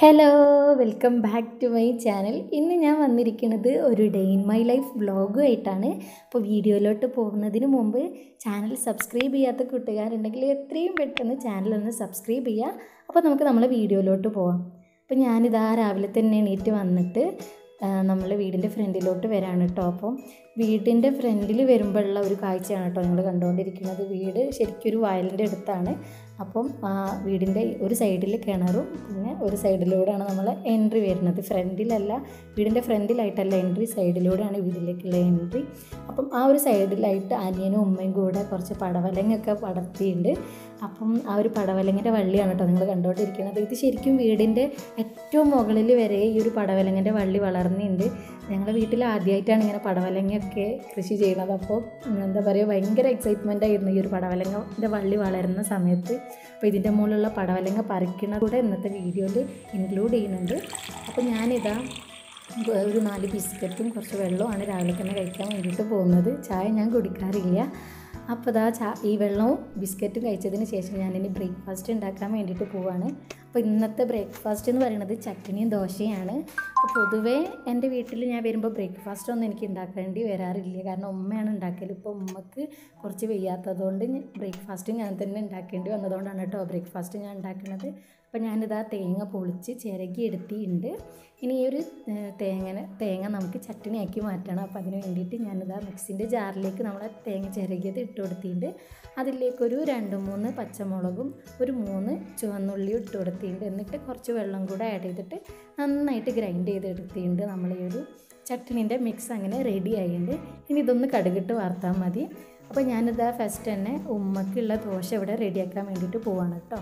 Hello welcome back to my channel ഇന്ന് ഞാൻ വന്നിരിക്കുന്നത് ഒരു ഡേ ഇൻ മൈ ലൈഫ് വ്ളോഗുമായിട്ടാണ് അപ്പോൾ വീഡിയോയിലോട്ട് പോകുന്നതിന് മുമ്പ് ചാനൽ സബ്സ്ക്രൈബ് ചെയ്യാത്ത കൂട്ടുകാരുണ്ടെങ്കിൽ എത്രയും പെട്ടെന്ന് ചാനൽ ഒന്ന് സബ്സ്ക്രൈബ് ചെയ്യുക അപ്പോൾ നമുക്ക് നമ്മളെ വീഡിയോയിലോട്ട് പോവാം. അപ്പോൾ ഞാനിതാ രാവിലെ തന്നെ എണീറ്റ് വന്നിട്ട് നമ്മൾ വീടിന്റെ ഫ്രണ്ടിലോട്ട് വരാണ് കേട്ടോ അപ്പം വീടിന്റെ ഫ്രണ്ടിൽ വരുമ്പോഴുള്ള ഒരു കാഴ്ചയാണ് കേട്ടോ നിങ്ങൾ കണ്ടുകൊണ്ടിരിക്കുന്നത്. വീട് ശരിക്കും ഒരു വയലിന്റെ അടുത്താണ്. അപ്പം ആ വീടിന്റെ ഒരു സൈഡിൽ കിണറും പിന്നെ ഒരു സൈഡിലൂടെയാണ് നമ്മൾ എൻട്രി വരുന്നത്. ഫ്രണ്ടിലല്ല വീടിന്റെ ഫ്രണ്ടിലായിട്ടല്ല എൻട്രി സൈഡിലൂടെയാണ് വീടിലേക്കുള്ള എൻട്രി. അപ്പം ആ ഒരു സൈഡിലായിട്ട് അനിയനും ഉമ്മയും കൂടെ കുറച്ച് പടവലങ്ങൊക്കെ പടർത്തിയിട്ടുണ്ട് അപ്പം ആ ഒരു പടവലങ്ങന്റെ വള്ളിയാണ് കേട്ടോ നിങ്ങൾ കണ്ടുകൊണ്ടിരിക്കുന്നത്. ഇത് ശരിക്കും വീടിന്റെ ഏറ്റവും മുകളിൽ വരെ ഈ ഒരു പടവലങ്ങന്റെ വള്ളി വളർന്നിട്ടുണ്ട്. ഞങ്ങളുടെ വീട്ടിൽ ആദ്യമായിട്ടാണ് ഇങ്ങനെ പടവലങ്ങയൊക്കെ കൃഷി ചെയ്യുന്നത്. അപ്പോൾ എന്താ പറയുക ഭയങ്കര എക്സൈറ്റ്മെന്റ് ആയിരുന്നു ഈ ഒരു പടവലങ്ങന്റെ വള്ളി വളരുന്ന സമയത്ത്. അപ്പോൾ ഇതിന്റെ മുകളിലുള്ള പടവലങ്ങ പറിക്കുന്നത് കൂടെ ഇന്നത്തെ വീഡിയോയിൽ ഇൻക്ലൂഡ് ചെയ്യുന്നുണ്ട്. അപ്പോൾ ഞാനിതാ ഒരു നാല് ബിസ്ക്കറ്റും കുറച്ച് വെള്ളവുമാണ് രാവിലെ തന്നെ കഴിക്കാൻ വേണ്ടിയിട്ട് പോകുന്നത്. ചായ ഞാൻ കുടിക്കാറില്ല. അപ്പോൾ ഇതാ ചാ ഈ വെള്ളവും ബിസ്ക്കറ്റും കഴിച്ചതിന് ശേഷം ഞാൻ ഇനി ബ്രേക്ക്ഫാസ്റ്റ് ഉണ്ടാക്കാൻ വേണ്ടിയിട്ട് പോവാണ്. അപ്പോൾ ഇന്നത്തെ ബ്രേക്ക്ഫാസ്റ്റ് എന്ന് പറയുന്നത് ചട്ടിനിയും ദോശയാണ് അപ്പോൾ പൊതുവേ എന്റെ വീട്ടിൽ ഞാൻ വരുമ്പോൾ ബ്രേക്ക്ഫാസ്റ്റ് ഒന്നും എനിക്ക് ഉണ്ടാക്കേണ്ടി വരാറില്ല. കാരണം ഉമ്മയാണ് ഉണ്ടാക്കൽ ഇപ്പോൾ ഉമ്മക്ക് കുറച്ച് വയ്യാത്തതുകൊണ്ട് ബ്രേക്ക്ഫാസ്റ്റ് ഞാൻ തന്നെ ഉണ്ടാക്കേണ്ടി വന്നതുകൊണ്ടാണ് കേട്ടോ ബ്രേക്ക്ഫാസ്റ്റ് ഞാൻ ഉണ്ടാക്കുന്നത് അപ്പോൾ ഞാനിതാ തേങ്ങ പൊളിച്ച് ചിരകി എടുത്തിട്ടുണ്ട് ഇനി ഈ ഒരു തേങ്ങ തേങ്ങ നമുക്ക് ചട്ടിനിയാക്കി മാറ്റണം. അപ്പോൾ അതിന് വേണ്ടിയിട്ട് ഞാനിതാ മിക്സിന്റെ ജാറിലേക്ക് നമ്മൾ തേങ്ങ ചിരകിയത് ഇട്ട് കൊടുത്തിട്ടുണ്ട്. അതിലേക്കൊരു രണ്ട് മൂന്ന് പച്ചമുളകും ഒരു മൂന്ന് ചുവന്നുള്ളിയും ഇട്ട് കൊടുത്തിട്ടുണ്ട്. എന്നിട്ട് കുറച്ച് വെള്ളം കൂടെ ആഡ് ചെയ്തിട്ട് നന്നായിട്ട് ഗ്രൈൻഡ് ചെയ്തെടുത്തിട്ടുണ്ട്. നമ്മൾ ഈ ഒരു ചട്ടിനീന്റെ മിക്സ് അങ്ങനെ റെഡി ആയിട്ടുണ്ട്. ഇനി ഇതൊന്ന് കടുകിട്ട് വാർത്താൽ മതി. അപ്പോൾ ഞാനിതാ ഫസ്റ്റ് തന്നെ ഉമ്മക്കുള്ള ദോശ ഇവിടെ റെഡിയാക്കാൻ വേണ്ടിയിട്ട് പോവാണ് കേട്ടോ.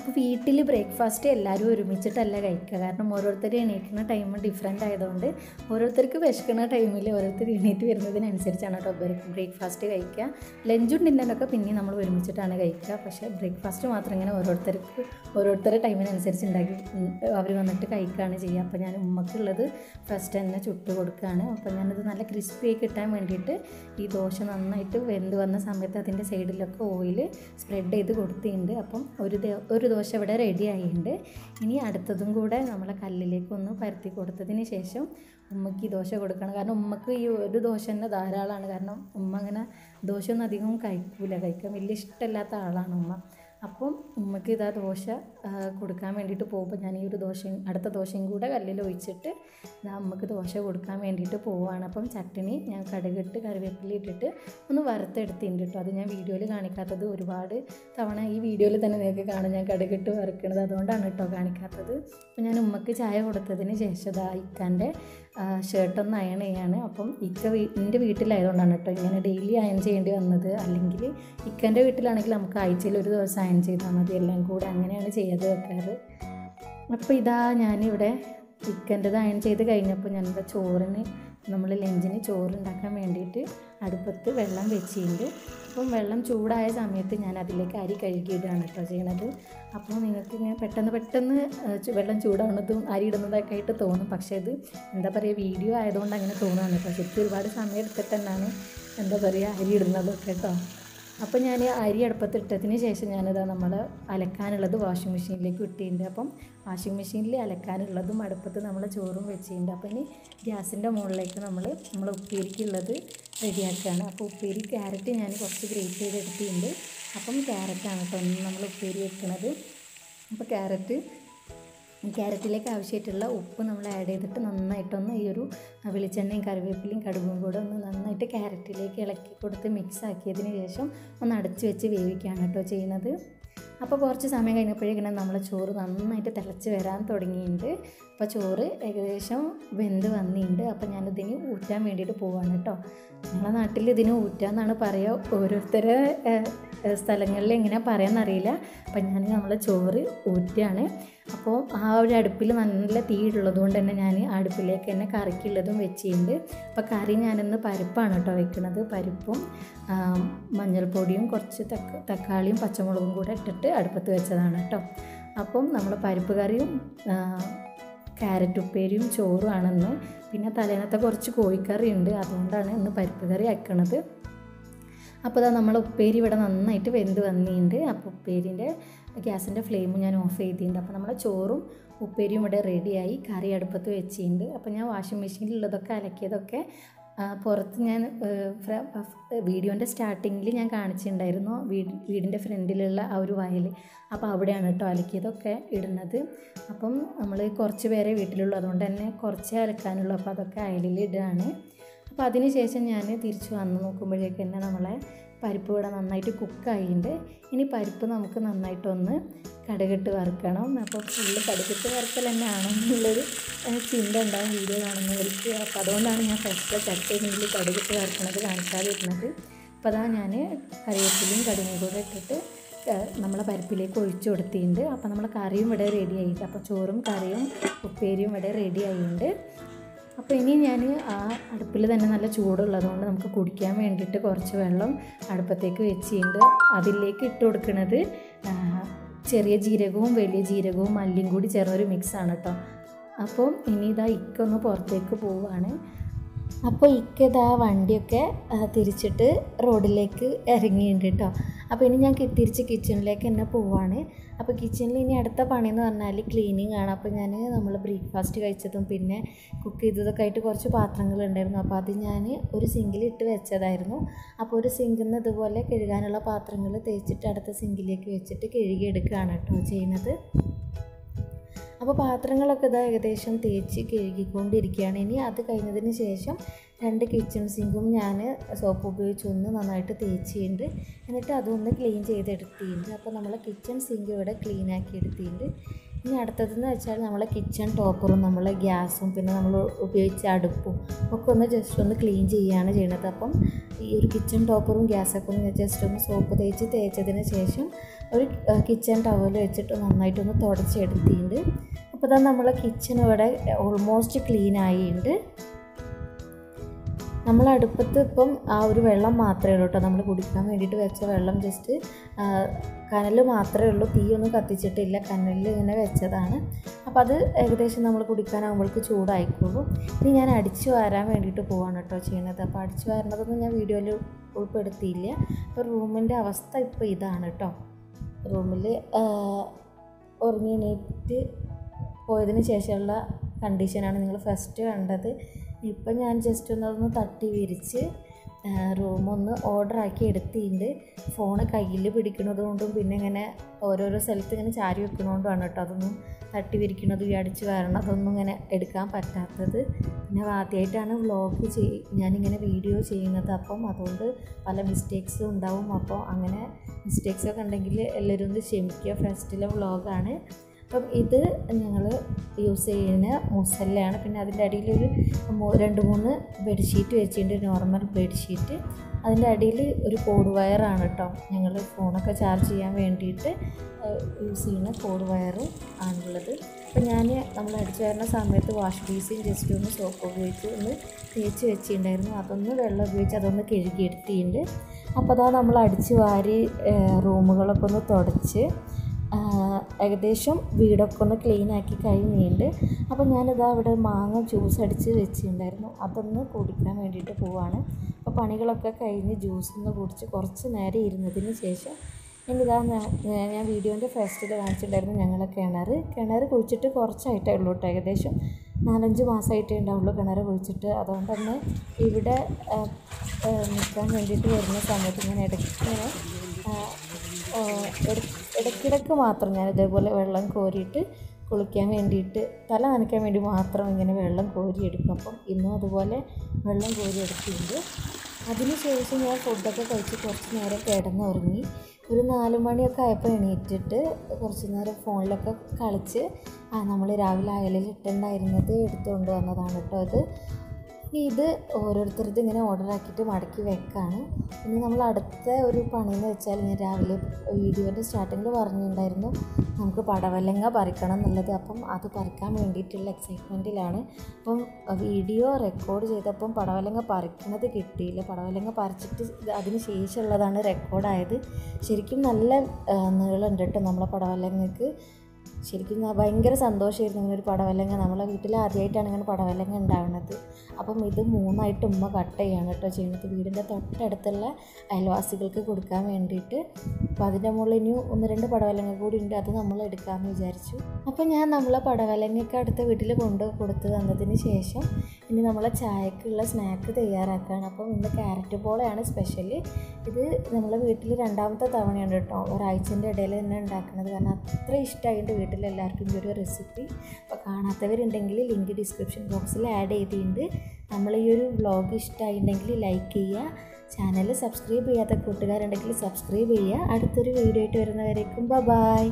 അപ്പോൾ വീട്ടിൽ ബ്രേക്ക്ഫാസ്റ്റ് എല്ലാവരും ഒരുമിച്ചിട്ടല്ല കഴിക്കുക. കാരണം ഓരോരുത്തർ എണീക്കുന്ന ടൈം ഡിഫറെന്റ് ആയതുകൊണ്ട് ഓരോരുത്തർക്ക് വിശക്കുന്ന ടൈമിൽ ഓരോരുത്തർ എണീറ്റ് വരുന്നതിനനുസരിച്ചാണ് കേട്ടോ ബ്രേക്ക്ഫാസ്റ്റ് കഴിക്കുക. ലഞ്ചും ഡിന്നറൊക്കെ പിന്നെ നമ്മൾ ഒരുമിച്ചിട്ടാണ് കഴിക്കുക. പക്ഷേ ബ്രേക്ക്ഫാസ്റ്റ് മാത്രം ഇങ്ങനെ ഓരോരുത്തർക്ക് ഓരോരുത്തരുടെ ടൈമിനനുസരിച്ച് ഉണ്ടാക്കി അവർ വന്നിട്ട് കഴിക്കുകയാണ് ചെയ്യുക. അപ്പോൾ ഞാൻ ഉമ്മക്കുള്ളത് ഫസ്റ്റ് തന്നെ ചുട്ട് കൊടുക്കുകയാണ് അപ്പോൾ ഞാനത് നല്ല ക്രിസ്പിയായി കിട്ടാൻ വേണ്ടിയിട്ട് ഈ ദോശ നന്നായിട്ട് വെന്ത് വന്ന സമയത്ത് അതിന്റെ സൈഡിലൊക്കെ ഓയിൽ സ്പ്രെഡ് ചെയ്ത് കൊടുത്തിട്ടുണ്ട്. അപ്പം ഒരു ഒരു ദോശ ഇവിടെ റെഡി ആയിട്ടുണ്ട്. ഇനി അടുത്തതും കൂടെ നമ്മളെ കല്ലിലേക്ക് ഒന്ന് പരത്തി കൊടുത്തതിന് ശേഷം ഉമ്മയ്ക്ക് ദോശ കൊടുക്കണം. കാരണം ഉമ്മക്ക് ഈ ഒരു ദോശ തന്നെ ധാരാളമാണ്. കാരണം ഉമ്മ അങ്ങനെ ദോശ ഒന്നും അധികം കഴിക്കൂല. കഴിക്കാൻ വലിയ ഇഷ്ടമില്ലാത്ത ആളാണ് ഉമ്മ. അപ്പം ഉമ്മയ്ക്ക് ഇതാ ദോശ കൊടുക്കാൻ വേണ്ടിയിട്ട് പോകുമ്പോൾ ഞാൻ ഈ ഒരു ദോശ അടുത്ത ദോശയും കൂടെ കല്ലിൽ ഒഴിച്ചിട്ട് ഇതാ അമ്മയ്ക്ക് ദോശ കൊടുക്കാൻ വേണ്ടിയിട്ട് പോവുകയാണ് അപ്പം ചട്ടിനി ഞാൻ കടുകിട്ട് കറിവേപ്പില ഇട്ടിട്ട് ഒന്ന് വറുത്തെടുത്തിട്ടുണ്ട് കേട്ടോ. അത് ഞാൻ വീഡിയോയിൽ കാണിക്കാത്തത് ഒരുപാട് തവണ ഈ വീഡിയോയിൽ തന്നെ നിങ്ങൾക്ക് കാണാം. ഞാൻ കടുകിട്ട് വറുക്കണത് അതുകൊണ്ടാണ് കേട്ടോ കാണിക്കാത്തത്. അപ്പം ഞാൻ ഉമ്മക്ക് ചായ കൊടുത്തതിന് ശേഷം ഇതാ ഇക്കാന്റെ ഷർട്ടൊന്ന് അയൺ ചെയ്യാണ്. അപ്പം ഇക്ക വീ എന്റെ വീട്ടിലായതുകൊണ്ടാണ് കേട്ടോ ഇങ്ങനെ ഡെയിലി അയൺ ചെയ്യേണ്ടി വന്നത്. അല്ലെങ്കിൽ ഇക്കന്റെ വീട്ടിലാണെങ്കിൽ നമുക്ക് ആഴ്ചയിൽ ഒരു ദിവസം അയൺ ചെയ്താൽ മതി. എല്ലാം കൂടെ അങ്ങനെയാണ് ചെയ്യാതെ വെക്കാറ്. അപ്പോൾ ഇതാ ഞാനിവിടെ ചിക്കന്റെത് അയൺ ചെയ്ത് കഴിഞ്ഞപ്പോൾ ഞാനിവിടെ ചോറിന് നമ്മൾ ലഞ്ചിന് ചോറുണ്ടാക്കാൻ വേണ്ടിയിട്ട് അടുപ്പത്ത് വെള്ളം വെച്ചിട്ടുണ്ട്. അപ്പം വെള്ളം ചൂടായ സമയത്ത് ഞാൻ അതിലേക്ക് അരി കഴുകിയിട്ടാണ് കേട്ടോ ചെയ്യണത്. അപ്പോൾ നിങ്ങൾക്ക് ഇങ്ങനെ പെട്ടെന്ന് പെട്ടെന്ന് വെള്ളം ചൂടാവുന്നതും അരി ഇടുന്നതൊക്കെ ആയിട്ട് തോന്നും. പക്ഷേ ഇത് എന്താ പറയുക വീഡിയോ ആയതുകൊണ്ട് അങ്ങനെ തോന്നുകയാണ് കേട്ടോ. ശരിക്കും ഒരുപാട് സമയം എടുത്തിട്ട് തന്നെയാണ് എന്താ പറയുക അരി ഇടുന്നതൊക്കെ കേട്ടോ. അപ്പം ഞാൻ അരി അടുപ്പത്തിട്ടതിന് ശേഷം ഞാനിതാ നമ്മൾ അലക്കാനുള്ളത് വാഷിംഗ് മെഷീനിലേക്ക് ഇട്ടിട്ടുണ്ട്. അപ്പം വാഷിംഗ് മെഷീനിൽ അലക്കാനുള്ളതും അടുപ്പത്ത് നമ്മൾ ചോറും വെച്ചിട്ടുണ്ട്. അപ്പം ഇനി ഗ്യാസിന്റെ മുകളിലേക്ക് നമ്മൾ നമ്മൾ ഉപ്പേരിക്കുള്ളത് റെഡിയാക്കുകയാണ്. അപ്പോൾ ഉപ്പേരി ക്യാരറ്റ് ഞാൻ കുറച്ച് ഗ്രേറ്റ് ചെയ്തെടുത്തിട്ടുണ്ട്. അപ്പം ക്യാരറ്റാണ് കേട്ടോ നമ്മൾ ഉപ്പേരി വെക്കുന്നത് അപ്പോൾ ക്യാരറ്റ് ക്യാരറ്റിലേക്ക് ആവശ്യമായിട്ടുള്ള ഉപ്പ് നമ്മൾ ആഡ് ചെയ്തിട്ട് നന്നായിട്ടൊന്ന് ഈ ഒരു വെളിച്ചെണ്ണയും കറിവേപ്പിലയും കടുകും കൂടെ ഒന്ന് നന്നായിട്ട് ക്യാരറ്റിലേക്ക് ഇളക്കി കൊടുത്ത് മിക്സ് ആക്കിയതിന് ശേഷം ഒന്ന് അടച്ചു വെച്ച് വേവിക്കുകയാണ് കേട്ടോ ചെയ്യുന്നത്. അപ്പോൾ കുറച്ച് സമയം കഴിഞ്ഞപ്പോഴേക്കും നമ്മൾ ചോറ് നന്നായിട്ട് തിളച്ച് വരാൻ തുടങ്ങിയിട്ടുണ്ട്. അപ്പോൾ ചോറ് ഏകദേശം വെന്ത് വന്നിട്ടുണ്ട്. അപ്പോൾ ഞാനിതിന് ഊറ്റാൻ വേണ്ടിയിട്ട് പോവാണ് കേട്ടോ. ഞങ്ങളുടെ നാട്ടിൽ ഇതിന് ഊറ്റാന്നാണ് പറയുക. ഓരോരുത്തരെ സ്ഥലങ്ങളിൽ എങ്ങനെയാണ് പറയാമെന്നറിയില്ല അപ്പം ഞാൻ നമ്മളെ ചോറ് ഊറ്റുകയാണ് അപ്പോൾ ആ ഒരു അടുപ്പിൽ നല്ല തീ ഉള്ളത് കൊണ്ട് തന്നെ ഞാൻ അടുപ്പിലേക്ക് തന്നെ കറിക്കുള്ളതും വെച്ചിട്ടുണ്ട്. അപ്പോൾ കറി ഞാനിന്ന് പരിപ്പാണ് കേട്ടോ വെക്കുന്നത്. പരിപ്പും മഞ്ഞൾപ്പൊടിയും കുറച്ച് തക്ക തക്കാളിയും പച്ചമുളകും കൂടെ ഇട്ടിട്ട് അടുപ്പത്ത് വെച്ചതാണ് കേട്ടോ. അപ്പം നമ്മൾ പരിപ്പ് കറിയും ക്യാരറ്റ് ഉപ്പേരിയും ചോറും ആണെന്ന്. പിന്നെ തലേന്നത്തെ കുറച്ച് കോഴിക്കറി ഉണ്ട് അതുകൊണ്ടാണ് ഇന്ന് പരിപ്പ് കറി വെക്കണത്. അപ്പോൾ അതാ നമ്മളെ ഉപ്പേരി ഇവിടെ നന്നായിട്ട് വെന്ത് വന്നിട്ടുണ്ട് അപ്പോൾ ഉപ്പേരിന്റെ ഗ്യാസിന്റെ ഫ്ലെയിം ഞാൻ ഓഫ് ചെയ്തിട്ടുണ്ട് അപ്പോൾ നമ്മുടെ ചോറും ഉപ്പേരിയും ഇവിടെ റെഡിയായി. കറി അടുപ്പത്ത് വെച്ചിട്ടുണ്ട് അപ്പോൾ ഞാൻ വാഷിംഗ് മെഷീനിലുള്ളതൊക്കെ അലക്കിയതൊക്കെ പുറത്ത് ഞാൻ വീഡിയോന്റെ സ്റ്റാർട്ടിങ്ങിൽ ഞാൻ കാണിച്ചിട്ടുണ്ടായിരുന്നു വീട് വീടിന്റെ ഫ്രണ്ടിലുള്ള ആ ഒരു വയൽ. അപ്പോൾ അവിടെയാണ് കേട്ടോ അലക്കിയതൊക്കെ ഇടുന്നത്. അപ്പം നമ്മൾ കുറച്ച് പേരെ വീട്ടിലുള്ളൂ അതുകൊണ്ട് തന്നെ കുറച്ചേ അലക്കാനുള്ളൂ. അപ്പോൾ അതൊക്കെ അയലിൽ ഇടുകയാണ് അപ്പോൾ അതിന് ശേഷം ഞാൻ തിരിച്ച് വന്ന് നോക്കുമ്പോഴേക്ക് തന്നെ നമ്മളെ പരിപ്പ് ഇവിടെ നന്നായിട്ട് കുക്കായിട്ടുണ്ട്. ഇനി പരിപ്പ് നമുക്ക് നന്നായിട്ടൊന്ന് കടുകിട്ട് വറുക്കണം. അപ്പോൾ ഫുള്ള് കടുകിട്ട് വറുക്കൽ തന്നെ ആണെന്നുള്ളൊരു ചിന്ത ഉണ്ടാവും വീഡിയോ കാണുന്നവർക്ക്. അപ്പോൾ അതുകൊണ്ടാണ് ഞാൻ ഫസ്റ്റ് ചട്ടയിൽ കടുകിട്ട് വറുക്കണത് കാണിക്കാതിരുന്നത്. അപ്പോൾ അതാ ഞാൻ കറിവേപ്പിലയും കടുകും കൂടെ ഇട്ടിട്ട് നമ്മളെ പരിപ്പിലേക്ക് ഒഴിച്ചു കൊടുത്തിട്ടുണ്ട്. അപ്പോൾ നമ്മളെ കറിയും ഇവിടെ റെഡി ആയിട്ട് അപ്പോൾ ചോറും കറിയും ഉപ്പേരിയും ഇവിടെ റെഡി ആയിട്ടുണ്ട്. അപ്പോൾ ഇനി ഞാൻ ആ അടുപ്പിൽ തന്നെ നല്ല ചൂടുള്ളതുകൊണ്ട് നമുക്ക് കുടിക്കാൻ വേണ്ടിയിട്ട് കുറച്ച് വെള്ളം അടുപ്പത്തേക്ക് വെച്ചിട്ടുണ്ട്. അതിലേക്ക് ഇട്ട് കൊടുക്കുന്നത് ചെറിയ ജീരകവും വലിയ ജീരകവും മല്ലിയും കൂടി ചേർന്നൊരു മിക്സാണ് കേട്ടോ. അപ്പോൾ ഇനി ഇതാ ഇക്കൊന്ന് പുറത്തേക്ക് പോവുകയാണ്. അപ്പോൾ ഇക്കതാ വണ്ടിയൊക്കെ ആ, തിരിച്ചിട്ട് റോഡിലേക്ക് ഇറങ്ങിയിട്ടുണ്ട് കേട്ടോ അപ്പോൾ ഇനി ഞാൻ തിരിച്ച് കിച്ചണിലേക്ക് തന്നെ പോവാണ്. അപ്പോൾ കിച്ചണിൽ ഇനി അടുത്ത പണിയെന്ന് പറഞ്ഞാൽ ക്ലീനിങ് ആണ്. അപ്പോൾ ഞാൻ നമ്മൾ ബ്രേക്ക്ഫാസ്റ്റ് കഴിച്ചതും പിന്നെ കുക്ക് ചെയ്തതൊക്കെ ആയിട്ട് കുറച്ച് പാത്രങ്ങളുണ്ടായിരുന്നു അപ്പോൾ അത് ഞാൻ ഒരു സിങ്കിൽ ഇട്ട് വെച്ചതായിരുന്നു. അപ്പോൾ ഒരു സിങ്കിൽ നിന്ന് ഇതുപോലെ കഴുകാനുള്ള പാത്രങ്ങൾ തേച്ചിട്ട് അടുത്ത സിങ്കിലേക്ക് വെച്ചിട്ട് കഴുകിയെടുക്കുകയാണ് കേട്ടോ ചെയ്യുന്നത്. അപ്പോൾ പാത്രങ്ങളൊക്കെ ഇതാ ഏകദേശം തേച്ച് കഴുകിക്കൊണ്ടിരിക്കുകയാണ്. ഇനി അത് കഴിഞ്ഞതിന് ശേഷം രണ്ട് കിച്ചൺ സിങ്കും ഞാൻ സോപ്പ് ഉപയോഗിച്ച് ഒന്ന് നന്നായിട്ട് തേച്ചിട്ടുണ്ട്. എന്നിട്ട് അതൊന്ന് ക്ലീൻ ചെയ്തെടുത്തിട്ടുണ്ട്. അപ്പോൾ നമ്മൾ കിച്ചൺ സിങ്ക് ഇവിടെ ക്ലീൻ ആക്കി എടുത്തിട്ടുണ്ട്. ഇനി അടുത്തതെന്ന് വെച്ചാൽ നമ്മളെ കിച്ചൺ ടോപ്പറും നമ്മളെ ഗ്യാസും പിന്നെ നമ്മൾ ഉപയോഗിച്ച അടുപ്പും ഒക്കെ ഒന്ന് ജസ്റ്റ് ഒന്ന് ക്ലീൻ ചെയ്യുകയാണ് ചെയ്യുന്നത്. അപ്പം ഈ ഒരു കിച്ചൺ ടോപ്പറും ഗ്യാസൊക്കെ ഒന്ന് ജസ്റ്റ് ഒന്ന് സോപ്പ് തേച്ച് തേച്ചതിന് ശേഷം ഒരു കിച്ചൺ ടവൽ വെച്ചിട്ട് നന്നായിട്ടൊന്ന് തുടച്ചെടുത്തിട്ടുണ്ട് അപ്പോൾ തന്നെ നമ്മളെ കിച്ചൺ ഇവിടെ ഓൾമോസ്റ്റ് ക്ലീൻ ആയിട്ടുണ്ട്. നമ്മൾ അടുപ്പത്ത് ഇപ്പം ആ ഒരു വെള്ളം മാത്രമേ ഉള്ളൂ കേട്ടോ. നമ്മൾ കുടിക്കാൻ വേണ്ടിയിട്ട് വെച്ച വെള്ളം ജസ്റ്റ് കനൽ മാത്രമേ ഉള്ളൂ. തീയൊന്നും കത്തിച്ചിട്ടില്ല. കനലിൽ ഇങ്ങനെ വെച്ചതാണ്. അപ്പോൾ അത് ഏകദേശം നമ്മൾ കുടിക്കാനാകുമ്പോഴേക്ക് ചൂടായിക്കോളൂ. ഇനി ഞാൻ അടിച്ചു വാരാൻ വേണ്ടിയിട്ട് പോവാണ് കേട്ടോ ചെയ്യുന്നത് അപ്പോൾ അടിച്ചു വാരണതൊന്നും ഞാൻ വീഡിയോയിൽ ഉൾപ്പെടുത്തിയില്ല. അപ്പോൾ റൂമിന്റെ അവസ്ഥ ഇപ്പോൾ ഇതാണ് കേട്ടോ. റൂമിൽ ഉറങ്ങി എണീറ്റ് പോയതിന് ശേഷമുള്ള കണ്ടീഷനാണ് നിങ്ങൾ ഫസ്റ്റ് കണ്ടത്. ഇപ്പം ഞാൻ ജസ്റ്റ് ഒന്ന് തട്ടി വിരിച്ച് റൂമൊന്ന് ഓർഡറാക്കി എടുത്തിട്ടുണ്ട്. ഫോൺ കയ്യിൽ പിടിക്കുന്നത് കൊണ്ടും പിന്നെ ഇങ്ങനെ ഓരോരോ സ്ഥലത്ത് ഇങ്ങനെ ചാരി വെക്കണോണ്ടാണ് കേട്ടോ അതൊന്നും തട്ടി വിരിക്കണതും ഈ അടിച്ച് വരണം അതൊന്നും ഇങ്ങനെ എടുക്കാൻ പറ്റാത്തത്. പിന്നെ ആദ്യമായിട്ടാണ് വ്ളോഗ് ചെയ് ഞാനിങ്ങനെ വീഡിയോ ചെയ്യുന്നത്. അപ്പം അതുകൊണ്ട് പല മിസ്റ്റേക്സും ഉണ്ടാവും. അപ്പോൾ അങ്ങനെ മിസ്റ്റേക്സൊക്കെ ഉണ്ടെങ്കിൽ എല്ലാവരും ഒന്ന് ക്ഷമിക്കുക. ഫസ്റ്റിലെ വ്ളോഗാണ് അപ്പം ഇത് ഞങ്ങൾ യൂസ് ചെയ്യുന്ന മുസല്ലയാണ്. പിന്നെ അതിന്റെ അടിയിൽ ഒരു രണ്ട് മൂന്ന് ബെഡ്ഷീറ്റ് വെച്ചിട്ടുണ്ട് നോർമൽ ബെഡ്ഷീറ്റ്. അതിന്റെ അടിയിൽ ഒരു കോഡ് വയറാണ് കേട്ടോ. ഞങ്ങൾ ഫോണൊക്കെ ചാർജ് ചെയ്യാൻ വേണ്ടിയിട്ട് യൂസ് ചെയ്യുന്ന കോഡ് വയർ ആണുള്ളത്. അപ്പം ഞാൻ നമ്മൾ അടിച്ചു വരുന്ന സമയത്ത് വാഷ് ബേസിൻ ജസ്റ്റ് ഒന്ന് സോപ്പ് ഉപയോഗിച്ച് ഒന്ന് തേച്ച് വെച്ചിട്ടുണ്ടായിരുന്നു. അതൊന്ന് വെള്ളം ഉപയോഗിച്ച് അതൊന്ന് കഴുകിയെടുത്തിട്ടുണ്ട് അപ്പോൾ അതാ നമ്മൾ അടിച്ച് വാരി റൂമുകളൊക്കെ ഒന്ന് തുടച്ച് ഏകദേശം വീടൊക്കെ ഒന്ന് ക്ലീൻ ആക്കി കഴിഞ്ഞിട്ട് അപ്പോൾ ഞാനിതാ അവിടെ മാങ്ങ ജ്യൂസ് അടിച്ച് വെച്ചിട്ടുണ്ടായിരുന്നു. അതൊന്ന് കുടിക്കാൻ വേണ്ടിയിട്ട് പോവാണ്. അപ്പോൾ പണികളൊക്കെ കഴിഞ്ഞ് ജ്യൂസ് ഒന്ന് കുടിച്ച് കുറച്ച് നേരം ഇരുന്നതിന് ശേഷം എനിക്കിതാ ഞാൻ വീഡിയോന്റെ ഫസ്റ്റിൽ കാണിച്ചിട്ടുണ്ടായിരുന്നു ഞങ്ങളെ കിണർ കിണർ കുഴിച്ചിട്ട് കുറച്ചായിട്ടേ ഉള്ളൂ കേട്ടോ ഏകദേശം നാലഞ്ച് മാസമായിട്ടേ ഉണ്ടാവുള്ളൂ കിണർ കുഴിച്ചിട്ട്. അതുകൊണ്ട് തന്നെ ഇവിടെ നിൽക്കാൻ വേണ്ടിയിട്ട് വരുന്ന സമയത്ത് ഞാൻ ഇടയ്ക്ക് ഇട- ഇടയ്ക്കിടയ്ക്ക് മാത്രം ഞാൻ ഇതേപോലെ വെള്ളം കോരിയിട്ട് കുളിക്കാൻ വേണ്ടിയിട്ട് തല നനയ്ക്കാൻ വേണ്ടി മാത്രം ഇങ്ങനെ വെള്ളം കോരിയെടുക്കും. അപ്പം ഇന്നും അതുപോലെ വെള്ളം കോരിയെടുത്തിട്ടുണ്ട്. അതിനുശേഷം ഞാൻ ഫുഡൊക്കെ കഴിച്ച് കുറച്ച് നേരം കിടന്നുറങ്ങി. ഒരു നാല് മണിയൊക്കെ ആയപ്പോൾ എണീറ്റിട്ട് കുറച്ച് നേരം ഫോണിലൊക്കെ കളിച്ച് ആ നമ്മൾ രാവിലെ അയലിൽ ഇട്ടുണ്ടായിരുന്നത് എടുത്തുകൊണ്ട് വന്നതാണ് കേട്ടോ അത്. ഇത് ഓരോരുത്തരത് ഇങ്ങനെ ഓർഡർ ആക്കിയിട്ട് മടക്കി വെക്കാണ്. ഇനി നമ്മൾ അടുത്ത ഒരു പണി എന്ന് വെച്ചാൽ ഞാൻ രാവിലെ വീഡിയോന്റെ സ്റ്റാർട്ടിങ്ങിൽ പറഞ്ഞിട്ടുണ്ടായിരുന്നു നമുക്ക് പടവലങ്ങ പറിക്കണം എന്നുള്ളത്. അപ്പം അത് പറിക്കാൻ വേണ്ടിയിട്ടുള്ള എക്സൈറ്റ്മെന്റിലാണ് അപ്പം വീഡിയോ റെക്കോർഡ് ചെയ്തപ്പം പടവലങ്ങ പറിക്കുന്നത് കിട്ടിയില്ല. പടവലങ്ങ പറിച്ചിട്ട് അതിന് ശേഷമുള്ളതാണ് റെക്കോർഡായത് ശരിക്കും നല്ല നീളം ഉണ്ട് കേട്ടോ നമ്മളെ പടവലങ്ങക്ക്. ശരിക്കും ഭയങ്കര സന്തോഷമായിരുന്നു ഇങ്ങനെ ഒരു പടവലങ്ങ. നമ്മളെ വീട്ടിൽ ആദ്യമായിട്ടാണ് ഇങ്ങനെ പടവലങ്ങ ഉണ്ടാവുന്നത് അപ്പം ഇത് മൂന്നായിട്ട് ഉമ്മ കട്ട് ചെയ്യാണ് കേട്ടോ ചെയ്യുന്നത് വീടിന്റെ തൊട്ടടുത്തുള്ള അയൽവാസികൾക്ക് കൊടുക്കാൻ വേണ്ടിയിട്ട്. അപ്പോൾ അതിന്റെ മുകളിൽ ഇനി ഒന്ന് രണ്ട് പടവലങ്ങ കൂടി ഉണ്ട്. അത് നമ്മൾ എടുക്കാമെന്ന് വിചാരിച്ചു. അപ്പോൾ ഞാൻ നമ്മളെ പടവലങ്ങയൊക്കെ അടുത്ത വീട്ടിൽ കൊണ്ട് കൊടുത്ത് തന്നതിന് ശേഷം ഇനി നമ്മളെ ചായക്കുള്ള സ്നാക്ക് തയ്യാറാക്കുകയാണ് അപ്പം ഇന്ന് ക്യാരറ്റ് പോളയാണ് സ്പെഷ്യലി ഇത് നമ്മളെ വീട്ടിൽ രണ്ടാമത്തെ തവണയാണ് കേട്ടോ. ഒരാഴ്ചന്റെ ഇടയിൽ തന്നെ ഉണ്ടാക്കുന്നത്. കാരണം അത്ര ഇഷ്ടമായിട്ട് വീട്ടിൽ എല്ലാവർക്കും ഈ ഒരു റെസിപ്പി അപ്പോൾ കാണാത്തവരുണ്ടെങ്കിൽ ലിങ്ക് ഡിസ്ക്രിപ്ഷൻ ബോക്സിൽ ആഡ് ചെയ്തിട്ടുണ്ട്. നമ്മൾ ഈ ഒരു വ്ളോഗ് ഇഷ്ടമായിട്ടുണ്ടെങ്കിൽ ലൈക്ക് ചെയ്യുക. ചാനൽ സബ്സ്ക്രൈബ് ചെയ്യാത്ത കൂട്ടുകാരുണ്ടെങ്കിൽ സബ്സ്ക്രൈബ് ചെയ്യുക. അടുത്തൊരു വീഡിയോ ആയിട്ട് വരുന്നവരേക്കും ബൈ